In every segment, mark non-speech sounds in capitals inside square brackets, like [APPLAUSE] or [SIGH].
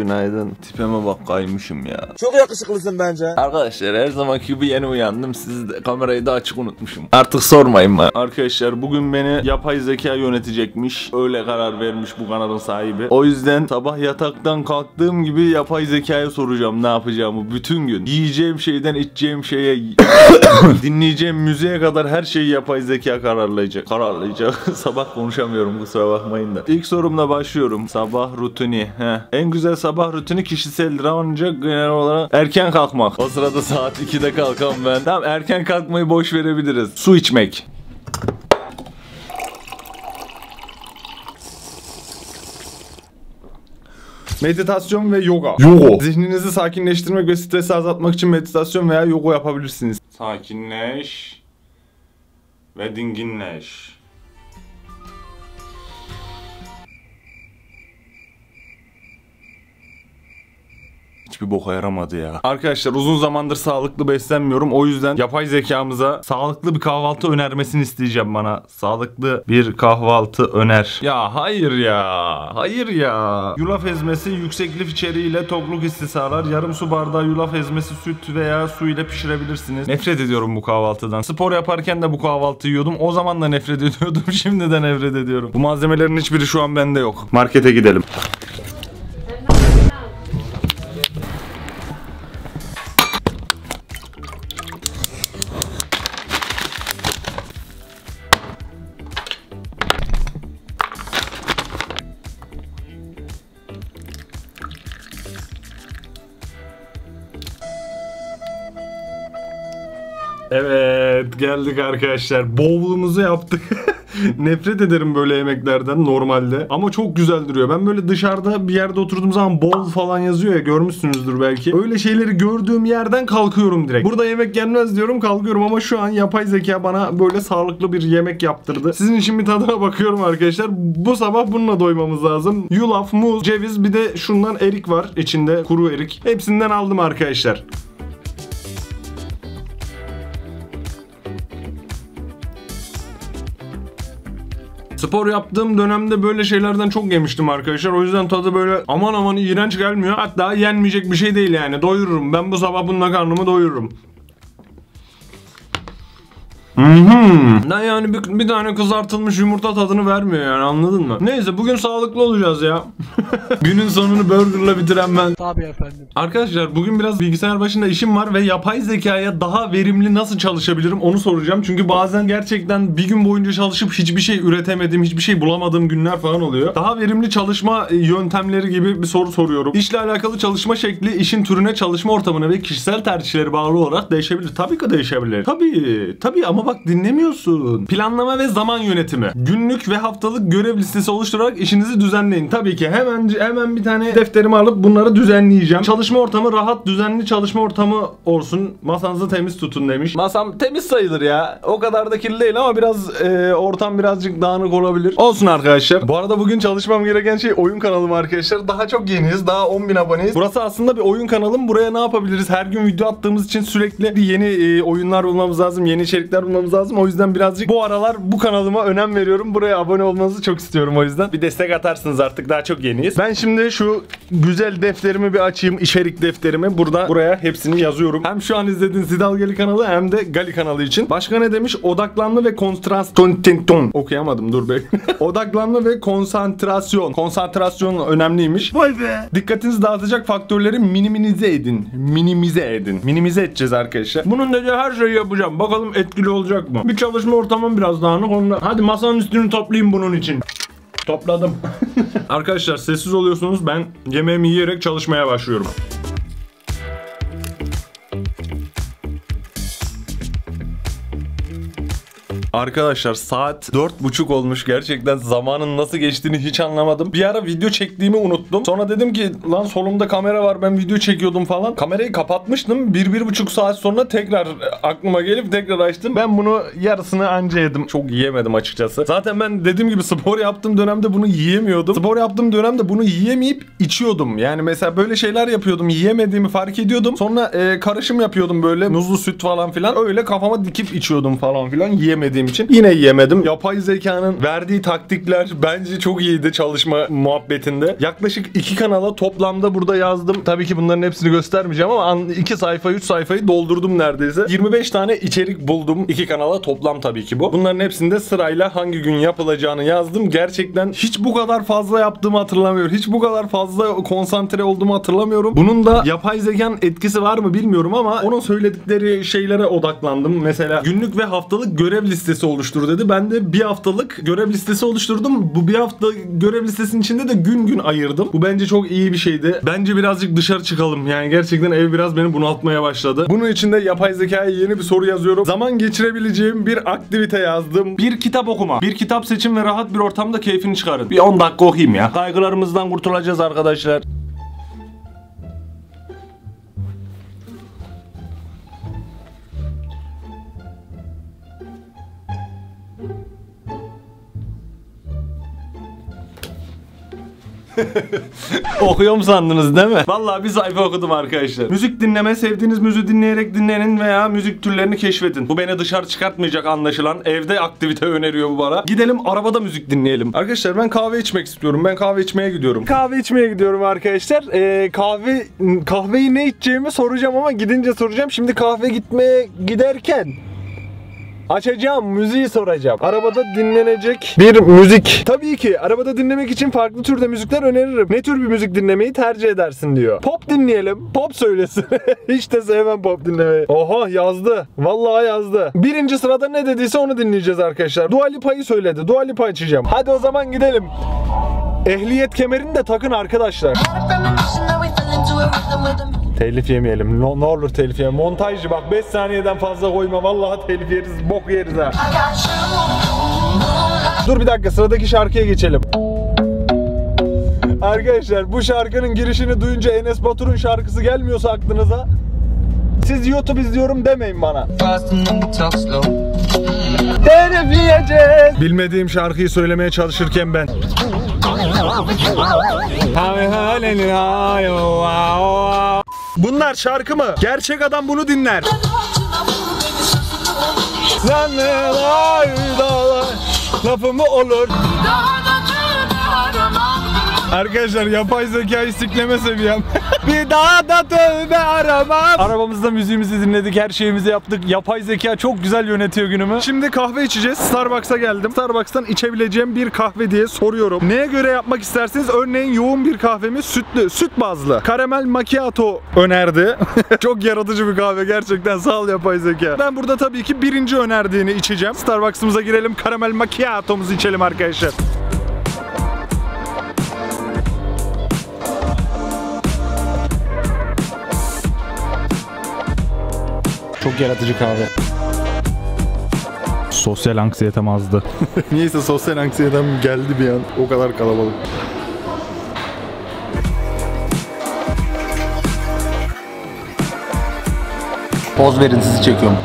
günaydın. Tipeme bak kaymışım ya. Çok yakışıklısın bence. Arkadaşlar her zamanki gibi yeni uyandım. Siz de kamerayı da açık unutmuşum. Artık sormayın bana. Arkadaşlar bugün beni yapay zeka yönetecekmiş. Öyle karar vermiş bu kanalın sahibi. O yüzden sabah yataktan kalktığım gibi yapay zekaya soracağım ne yapacağımı bütün gün. Yiyeceğim şeyden içeceğim şeye [COUGHS] dinleyeceğim müziğe kadar her şeyi yapay zeka kararlayacak. Kararlayacak. [LAUGHS] sabah konuşamıyorum kusura bakmayın da. İlk sorumla başlıyorum. Sabah rutini. Heh. En güzel sabah rutini kişiseldir ancak genel olarak erken kalkmak. O sırada saat 2'de kalkan ben. Tamam erken kalkmayı boş verebiliriz. Su içmek. Meditasyon ve yoga. Yoga. Zihninizi sakinleştirmek ve stresi azaltmak için meditasyon veya yoga yapabilirsiniz. Sakinleş ve dinginleş. Hiçbir boka yaramadı ya. Arkadaşlar uzun zamandır sağlıklı beslenmiyorum. O yüzden yapay zekamıza sağlıklı bir kahvaltı önermesini isteyeceğim bana. Sağlıklı bir kahvaltı öner. Ya hayır ya. Hayır ya. Yulaf ezmesi yüksek lif içeriğiyle tokluk hissi sağlar. Yarım su bardağı yulaf ezmesi süt veya su ile pişirebilirsiniz. Nefret ediyorum bu kahvaltıdan. Spor yaparken de bu kahvaltı yiyordum. O zaman da nefret [LAUGHS] ediyordum. Şimdi de nefret ediyorum. Bu malzemelerin hiçbiri şu an bende yok. Markete gidelim. Geldik arkadaşlar. Bowl'umuzu yaptık. [LAUGHS] Nefret ederim böyle yemeklerden normalde. Ama çok güzel duruyor. Ben böyle dışarıda bir yerde oturduğum zaman bowl falan yazıyor ya görmüşsünüzdür belki. Öyle şeyleri gördüğüm yerden kalkıyorum direkt. Burada yemek yenmez diyorum kalkıyorum ama şu an yapay zeka bana böyle sağlıklı bir yemek yaptırdı. Sizin için bir tadına bakıyorum arkadaşlar. Bu sabah bununla doymamız lazım. Yulaf, muz, ceviz bir de şundan erik var içinde. Kuru erik. Hepsinden aldım arkadaşlar. Spor yaptığım dönemde böyle şeylerden çok yemiştim arkadaşlar. O yüzden tadı böyle aman aman iğrenç gelmiyor. Hatta yenmeyecek bir şey değil yani. Doyururum. Ben bu sabah bununla karnımı doyururum. Ne yani bir, bir tane kızartılmış yumurta tadını vermiyor yani anladın mı? Neyse bugün sağlıklı olacağız ya. [LAUGHS] Günün sonunu burgerla bitiren ben. Tabii efendim. Arkadaşlar bugün biraz bilgisayar başında işim var ve yapay zekaya daha verimli nasıl çalışabilirim onu soracağım. Çünkü bazen gerçekten bir gün boyunca çalışıp hiçbir şey üretemediğim, hiçbir şey bulamadığım günler falan oluyor. Daha verimli çalışma yöntemleri gibi bir soru soruyorum. İşle alakalı çalışma şekli, işin türüne, çalışma ortamına ve kişisel tercihleri bağlı olarak değişebilir. Tabii ki değişebilir. Tabii, tabii ama bak dinlemiyorsun. Planlama ve zaman yönetimi. Günlük ve haftalık görev listesi oluşturarak işinizi düzenleyin. Tabii ki hemen hemen bir tane defterimi alıp bunları düzenleyeceğim. Çalışma ortamı rahat, düzenli çalışma ortamı olsun. Masanızı temiz tutun demiş. Masam temiz sayılır ya. O kadar da kirli değil ama biraz e, ortam birazcık dağınık olabilir. Olsun arkadaşlar. Bu arada bugün çalışmam gereken şey oyun kanalım arkadaşlar. Daha çok yeniyiz. Daha 10.000 aboneyiz. Burası aslında bir oyun kanalım. Buraya ne yapabiliriz? Her gün video attığımız için sürekli yeni e, oyunlar bulmamız lazım. Yeni içerikler bulmamız lazım. O yüzden birazcık bu aralar bu kanalıma önem veriyorum. Buraya abone olmanızı çok istiyorum o yüzden. Bir destek atarsınız artık daha çok yeniyiz. Ben şimdi şu güzel defterimi bir açayım. içerik defterimi. Burada buraya hepsini yazıyorum. Hem şu an izlediğiniz Zidal Gali kanalı hem de Gali kanalı için. Başka ne demiş? Odaklanma ve konsantrasyon. Okuyamadım dur be. [LAUGHS] Odaklanma ve konsantrasyon. Konsantrasyon önemliymiş. Vay be. Dikkatinizi dağıtacak faktörleri minimize edin. Minimize edin. Minimize edeceğiz arkadaşlar. Bunun dediği her şeyi yapacağım. Bakalım etkili olacak mı? Bir çalışma ortamım biraz dağınık. Onunla... Hadi masanın üstünü toplayayım bunun için. Topladım. [LAUGHS] Arkadaşlar sessiz oluyorsunuz. Ben yemeğimi yiyerek çalışmaya başlıyorum. Arkadaşlar saat dört buçuk olmuş gerçekten zamanın nasıl geçtiğini hiç anlamadım. Bir ara video çektiğimi unuttum. Sonra dedim ki lan solumda kamera var ben video çekiyordum falan. Kamerayı kapatmıştım. Bir bir buçuk saat sonra tekrar aklıma gelip tekrar açtım. Ben bunu yarısını anca yedim. Çok yiyemedim açıkçası. Zaten ben dediğim gibi spor yaptığım dönemde bunu yiyemiyordum. Spor yaptığım dönemde bunu yiyemeyip içiyordum. Yani mesela böyle şeyler yapıyordum. Yiyemediğimi fark ediyordum. Sonra e, karışım yapıyordum böyle muzlu süt falan filan. Öyle kafama dikip içiyordum falan filan. Yiyemediğim istediğim için yine yiyemedim. Yapay zekanın verdiği taktikler bence çok iyiydi çalışma muhabbetinde. Yaklaşık iki kanala toplamda burada yazdım. Tabii ki bunların hepsini göstermeyeceğim ama iki sayfa, üç sayfayı doldurdum neredeyse. 25 tane içerik buldum iki kanala toplam tabii ki bu. Bunların hepsinde sırayla hangi gün yapılacağını yazdım. Gerçekten hiç bu kadar fazla yaptığımı hatırlamıyorum. Hiç bu kadar fazla konsantre olduğumu hatırlamıyorum. Bunun da yapay zekanın etkisi var mı bilmiyorum ama onun söyledikleri şeylere odaklandım. Mesela günlük ve haftalık görev listesi oluştur dedi. Ben de bir haftalık görev listesi oluşturdum. Bu bir hafta görev listesinin içinde de gün gün ayırdım. Bu bence çok iyi bir şeydi. Bence birazcık dışarı çıkalım. Yani gerçekten ev biraz beni bunaltmaya başladı. Bunun için de yapay zekaya yeni bir soru yazıyorum. Zaman geçirebileceğim bir aktivite yazdım. Bir kitap okuma. Bir kitap seçin ve rahat bir ortamda keyfini çıkarın. Bir 10 dakika okuyayım ya. Kaygılarımızdan kurtulacağız arkadaşlar. [LAUGHS] Okuyorum sandınız değil mi? Vallahi bir sayfa okudum arkadaşlar. Müzik dinleme, sevdiğiniz müziği dinleyerek dinlenin veya müzik türlerini keşfedin. Bu beni dışarı çıkartmayacak anlaşılan. Evde aktivite öneriyor bu bana. Gidelim arabada müzik dinleyelim. Arkadaşlar ben kahve içmek istiyorum. Ben kahve içmeye gidiyorum. Kahve içmeye gidiyorum arkadaşlar. Ee, kahve kahveyi ne içeceğimi soracağım ama gidince soracağım. Şimdi kahve gitmeye giderken Açacağım, müziği soracağım. Arabada dinlenecek bir müzik. Tabii ki arabada dinlemek için farklı türde müzikler öneririm. Ne tür bir müzik dinlemeyi tercih edersin diyor. Pop dinleyelim. Pop söylesin. [LAUGHS] Hiç de sevmem pop dinlemeyi. Oha yazdı. Vallahi yazdı. Birinci sırada ne dediyse onu dinleyeceğiz arkadaşlar. Dua Lipa'yı söyledi. Dua Lipa açacağım. Hadi o zaman gidelim. Ehliyet kemerini de takın arkadaşlar. Telif yemeyelim. No, ne olur telif yemeyelim. Montajcı bak 5 saniyeden fazla koyma. Vallahi telif yeriz. Bok yeriz ha. Dur bir dakika sıradaki şarkıya geçelim. Arkadaşlar bu şarkının girişini duyunca Enes Batur'un şarkısı gelmiyorsa aklınıza siz YouTube izliyorum demeyin bana. yiyeceğiz. Bilmediğim şarkıyı söylemeye çalışırken ben. Bunlar şarkı mı? Gerçek adam bunu dinler. Zanneler dağlar Lafımı olur Arkadaşlar yapay zeka istikleme seviyem. [LAUGHS] bir daha da tövbe aramam. Arabamızda müziğimizi dinledik, her şeyimizi yaptık. Yapay zeka çok güzel yönetiyor günümü. Şimdi kahve içeceğiz. Starbucks'a geldim. Starbucks'tan içebileceğim bir kahve diye soruyorum. Neye göre yapmak isterseniz örneğin yoğun bir kahvemi sütlü, süt bazlı. Karamel macchiato önerdi. [LAUGHS] çok yaratıcı bir kahve gerçekten sağ ol yapay zeka. Ben burada tabii ki birinci önerdiğini içeceğim. Starbucks'ımıza girelim. Karamel macchiato'muzu içelim arkadaşlar. Çok yaratıcı kahve. Sosyal anksiyetem azdı. [LAUGHS] Niyeyse sosyal anksiyetem geldi bir an. O kadar kalabalık. Poz verin sizi çekiyorum.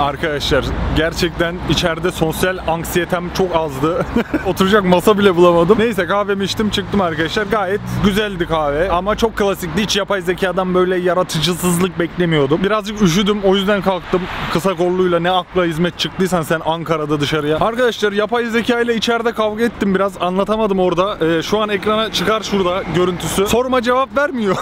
Arkadaşlar gerçekten içeride sosyal anksiyetem çok azdı. [LAUGHS] Oturacak masa bile bulamadım. Neyse kahvemi içtim çıktım arkadaşlar. Gayet güzeldi kahve ama çok klasikti. Hiç yapay zekadan böyle yaratıcısızlık beklemiyordum. Birazcık üşüdüm o yüzden kalktım. Kısa kolluyla ne akla hizmet çıktıysan sen Ankara'da dışarıya. Arkadaşlar yapay zeka ile içeride kavga ettim biraz. Anlatamadım orada. Ee, şu an ekrana çıkar şurada görüntüsü. Sorma cevap vermiyor.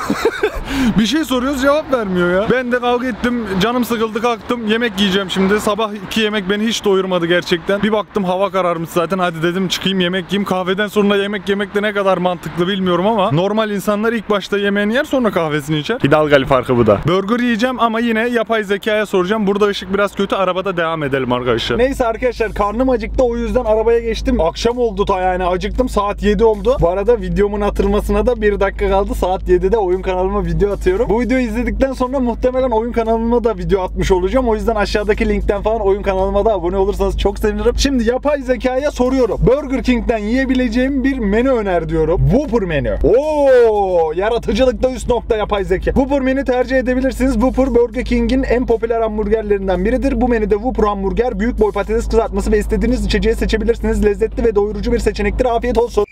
[LAUGHS] bir şey soruyoruz cevap vermiyor ya. Ben de kavga ettim. Canım sıkıldı kalktım. Yemek yiyeceğim şimdi. Sabah iki yemek beni hiç doyurmadı gerçekten. Bir baktım hava kararmış zaten. Hadi dedim çıkayım yemek yiyeyim. Kahveden sonra yemek yemek de ne kadar mantıklı bilmiyorum ama normal insanlar ilk başta yemeğini yer sonra kahvesini içer. Hidalgali farkı bu da. Burger yiyeceğim ama yine yapay zekaya soracağım. Burada ışık biraz kötü. Arabada devam edelim arkadaşlar. Neyse arkadaşlar karnım acıktı. O yüzden arabaya geçtim. Akşam oldu ta yani acıktım. Saat 7 oldu. Bu arada videomun atılmasına da 1 dakika kaldı. Saat 7'de oyun kanalıma video atıyorum. Bu videoyu izledikten sonra muhtemelen oyun kanalıma da video atmış olacağım. O yüzden aşağıdaki linkten falan oyun kanalıma da abone olursanız çok sevinirim. Şimdi yapay zekaya soruyorum. Burger King'den yiyebileceğim bir menü öner diyorum. Whopper menü. Oo, yaratıcılıkta üst nokta yapay zeka. Whopper menü tercih edebilirsiniz. Whopper Burger King'in en popüler hamburgerlerinden biridir. Bu menüde Whopper hamburger, büyük boy patates kızartması ve istediğiniz içeceği seçebilirsiniz. Lezzetli ve doyurucu bir seçenektir. Afiyet olsun.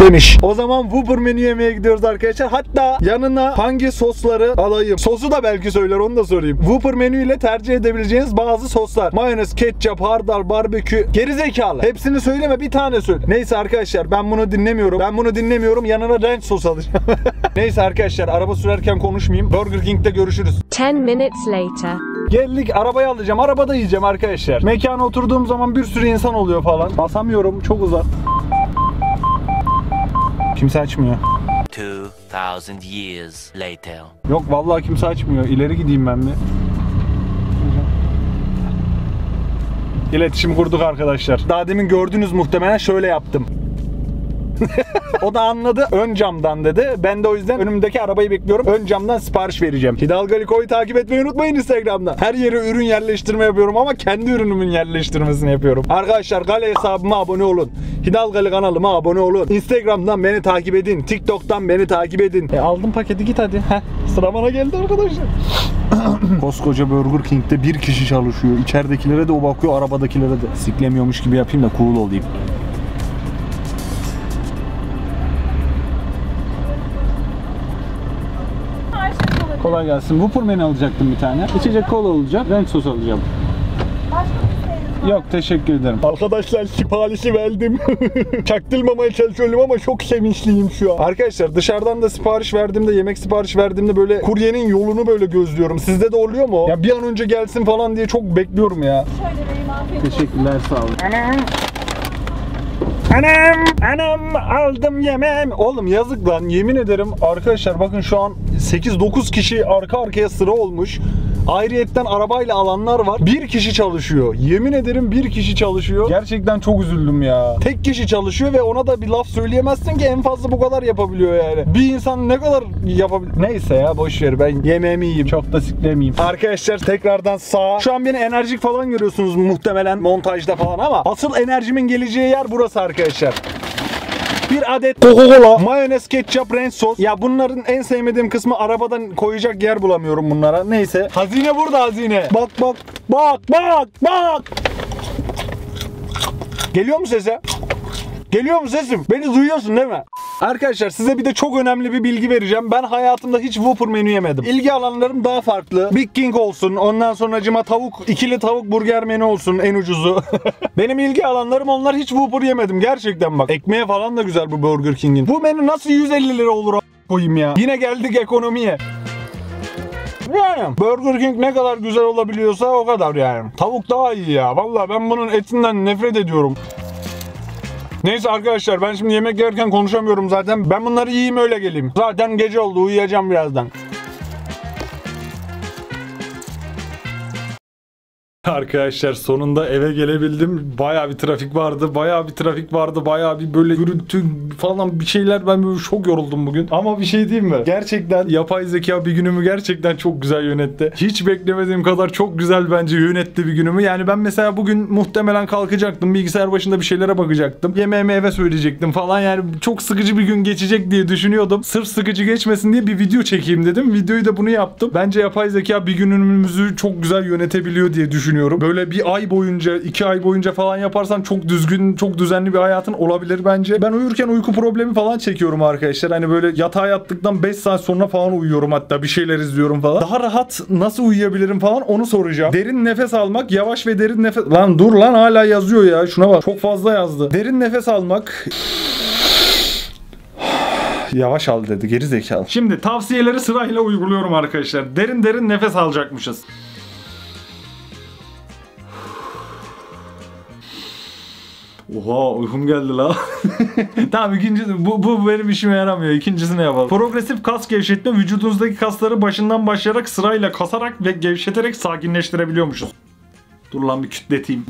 Demiş. O zaman Whopper menü yemeye gidiyoruz arkadaşlar. Hatta yanına hangi sosları alayım? Sosu da belki söyler onu da sorayım. Whopper menü ile tercih edebileceğiniz bazı soslar. Mayonez, ketçap, hardal, barbekü. Gerizekalı. Hepsini söyleme bir tane söyle. Neyse arkadaşlar ben bunu dinlemiyorum. Ben bunu dinlemiyorum. Yanına ranch sos alacağım. [LAUGHS] Neyse arkadaşlar araba sürerken konuşmayayım. Burger King'de görüşürüz. 10 minutes later. Geldik arabayı alacağım. Arabada yiyeceğim arkadaşlar. Mekana oturduğum zaman bir sürü insan oluyor falan. Basamıyorum. Çok uzak. Kimse açmıyor. 2,000 years later. Yok vallahi kimse açmıyor. İleri gideyim ben bir. İletişim kurduk arkadaşlar. Daha demin gördünüz muhtemelen şöyle yaptım. [LAUGHS] o da anladı. Ön camdan dedi. Ben de o yüzden önümdeki arabayı bekliyorum. Ön camdan sipariş vereceğim. Hidalgo Liko'yu takip etmeyi unutmayın Instagram'da. Her yere ürün yerleştirme yapıyorum ama kendi ürünümün yerleştirmesini yapıyorum. Arkadaşlar Gale hesabıma abone olun. Hidalgo kanalıma abone olun. Instagram'dan beni takip edin. TikTok'tan beni takip edin. E aldım paketi git hadi. Heh, sıra bana geldi arkadaşlar. [COUGHS] Koskoca Burger King'de bir kişi çalışıyor. İçeridekilere de o bakıyor, arabadakilere de. Siklemiyormuş gibi yapayım da cool olayım. Kolay gelsin. Whopper menü alacaktım bir tane. İçecek kola olacak. Renk sos alacağım. Yok teşekkür ederim. Arkadaşlar siparişi verdim. [LAUGHS] Çaktırmamaya çalışıyorum ama çok sevinçliyim şu an. Arkadaşlar dışarıdan da sipariş verdiğimde, yemek sipariş verdiğimde böyle kuryenin yolunu böyle gözlüyorum. Sizde de oluyor mu? Ya bir an önce gelsin falan diye çok bekliyorum ya. Teşekkürler sağ olun. Anam. Anam, aldım yemem. Oğlum yazık lan yemin ederim arkadaşlar bakın şu an 8-9 kişi arka arkaya sıra olmuş. Ayrıyetten arabayla alanlar var. Bir kişi çalışıyor. Yemin ederim bir kişi çalışıyor. Gerçekten çok üzüldüm ya. Tek kişi çalışıyor ve ona da bir laf söyleyemezsin ki en fazla bu kadar yapabiliyor yani. Bir insan ne kadar yapabilir? Neyse ya boş ver ben yemeğimi yiyeyim. Çok da siklemeyeyim. Arkadaşlar tekrardan sağ. Şu an beni enerjik falan görüyorsunuz muhtemelen montajda falan ama asıl enerjimin geleceği yer burası arkadaşlar. Bir adet Coca-Cola, mayonez, ketçap, ranch sos. Ya bunların en sevmediğim kısmı arabadan koyacak yer bulamıyorum bunlara. Neyse. Hazine burada hazine. Bak bak bak bak bak. Geliyor mu sese? Geliyor mu sesim? Beni duyuyorsun değil mi? Arkadaşlar size bir de çok önemli bir bilgi vereceğim. Ben hayatımda hiç Whopper menü yemedim. İlgi alanlarım daha farklı. Big King olsun. Ondan sonra cima tavuk, ikili tavuk burger menü olsun en ucuzu. [LAUGHS] Benim ilgi alanlarım onlar hiç Whopper yemedim. Gerçekten bak. Ekmeğe falan da güzel bu Burger King'in. Bu menü nasıl 150 lira olur koyayım ya. Yine geldik ekonomiye. Yani Burger King ne kadar güzel olabiliyorsa o kadar yani. Tavuk daha iyi ya. Vallahi ben bunun etinden nefret ediyorum. Neyse arkadaşlar ben şimdi yemek yerken konuşamıyorum zaten. Ben bunları yiyeyim öyle geleyim. Zaten gece oldu uyuyacağım birazdan. Arkadaşlar sonunda eve gelebildim. Bayağı bir trafik vardı. Bayağı bir trafik vardı. Bayağı bir böyle gürültü falan bir şeyler. Ben böyle çok yoruldum bugün. Ama bir şey diyeyim mi? Gerçekten yapay zeka bir günümü gerçekten çok güzel yönetti. Hiç beklemediğim kadar çok güzel bence yönetti bir günümü. Yani ben mesela bugün muhtemelen kalkacaktım. Bilgisayar başında bir şeylere bakacaktım. Yemeğimi eve söyleyecektim falan. Yani çok sıkıcı bir gün geçecek diye düşünüyordum. Sırf sıkıcı geçmesin diye bir video çekeyim dedim. Videoyu da bunu yaptım. Bence yapay zeka bir günümüzü çok güzel yönetebiliyor diye düşünüyorum. Böyle bir ay boyunca, iki ay boyunca falan yaparsan çok düzgün, çok düzenli bir hayatın olabilir bence. Ben uyurken uyku problemi falan çekiyorum arkadaşlar. Hani böyle yatağa yattıktan 5 saat sonra falan uyuyorum hatta. Bir şeyler izliyorum falan. Daha rahat nasıl uyuyabilirim falan onu soracağım. Derin nefes almak, yavaş ve derin nefes... Lan dur lan hala yazıyor ya. Şuna bak. Çok fazla yazdı. Derin nefes almak... [SIGHS] Yavaş al dedi geri zekalı. Şimdi tavsiyeleri sırayla uyguluyorum arkadaşlar. Derin derin nefes alacakmışız. Oha uykum geldi la. [LAUGHS] tamam ikincisi bu, bu benim işime yaramıyor. İkincisini yapalım. Progresif kas gevşetme vücudunuzdaki kasları başından başlayarak sırayla kasarak ve gevşeterek sakinleştirebiliyormuşuz. Dur lan bir kütleteyim.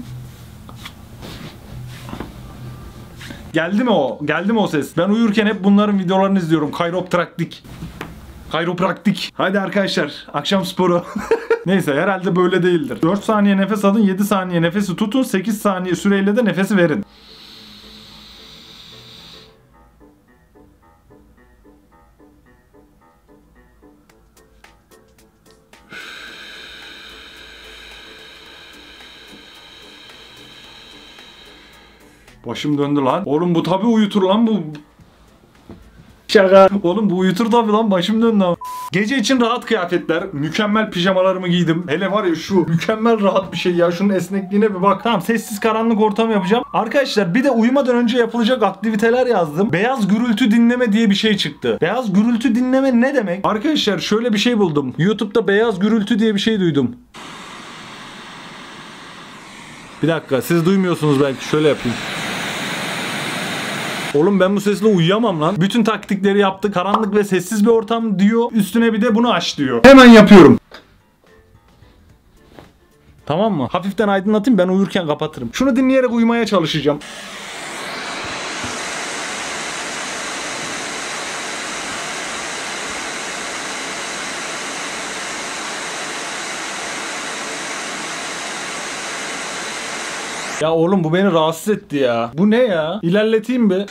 Geldi mi o? Geldi mi o ses? Ben uyurken hep bunların videolarını izliyorum. Kayropraktik. Kayropraktik. Hadi arkadaşlar akşam sporu. [LAUGHS] Neyse herhalde böyle değildir. 4 saniye nefes alın, 7 saniye nefesi tutun, 8 saniye süreyle de nefesi verin. Başım döndü lan. Oğlum bu tabi uyutur lan bu. Şaka. Oğlum bu uyutur tabii lan başım döndü ama. Gece için rahat kıyafetler. Mükemmel pijamalarımı giydim. Hele var ya şu mükemmel rahat bir şey ya. Şunun esnekliğine bir bak. Tamam sessiz karanlık ortam yapacağım. Arkadaşlar bir de uyumadan önce yapılacak aktiviteler yazdım. Beyaz gürültü dinleme diye bir şey çıktı. Beyaz gürültü dinleme ne demek? Arkadaşlar şöyle bir şey buldum. YouTube'da beyaz gürültü diye bir şey duydum. Bir dakika siz duymuyorsunuz belki şöyle yapayım. Oğlum ben bu sesle uyuyamam lan. Bütün taktikleri yaptık. Karanlık ve sessiz bir ortam diyor. Üstüne bir de bunu aç diyor. Hemen yapıyorum. Tamam mı? Hafiften aydınlatayım ben uyurken kapatırım. Şunu dinleyerek uyumaya çalışacağım. Ya oğlum bu beni rahatsız etti ya. Bu ne ya? İlerleteyim bir.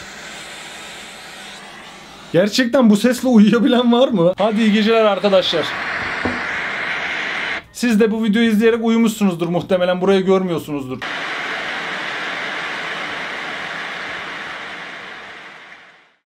Gerçekten bu sesle uyuyabilen var mı? Hadi iyi geceler arkadaşlar. Siz de bu videoyu izleyerek uyumuşsunuzdur muhtemelen. Burayı görmüyorsunuzdur.